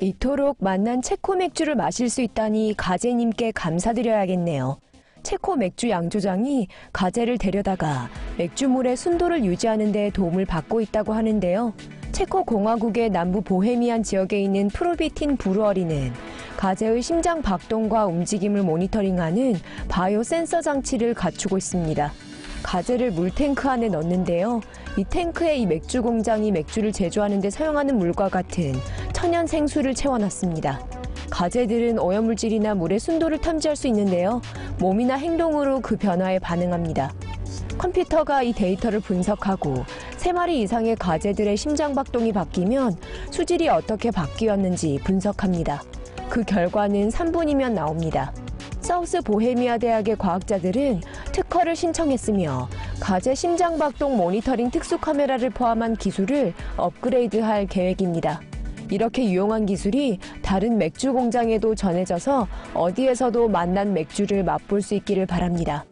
이토록 맛난 체코 맥주를 마실 수 있다니 가재님께 감사드려야겠네요. 체코 맥주 양조장이 가재를 데려다가 맥주물의 순도를 유지하는 데 도움을 받고 있다고 하는데요. 체코 공화국의 남부 보헤미안 지역에 있는 프로비틴 브루어리는 가재의 심장 박동과 움직임을 모니터링하는 바이오 센서 장치를 갖추고 있습니다. 가재를 물탱크 안에 넣는데요. 이 탱크에 이 맥주 공장이 맥주를 제조하는 데 사용하는 물과 같은 천연 생수를 채워놨습니다. 가재들은 오염물질이나 물의 순도를 탐지할 수 있는데요. 몸이나 행동으로 그 변화에 반응합니다. 컴퓨터가 이 데이터를 분석하고 세마리 이상의 가재들의 심장 박동이 바뀌면 수질이 어떻게 바뀌었는지 분석합니다. 그 결과는 3분이면 나옵니다. 사우스 보헤미아 대학의 과학자들은 특허를 신청했으며 가재 심장 박동 모니터링 특수 카메라를 포함한 기술을 업그레이드할 계획입니다. 이렇게 유용한 기술이 다른 맥주 공장에도 전해져서 어디에서도 맛난 맥주를 맛볼 수 있기를 바랍니다.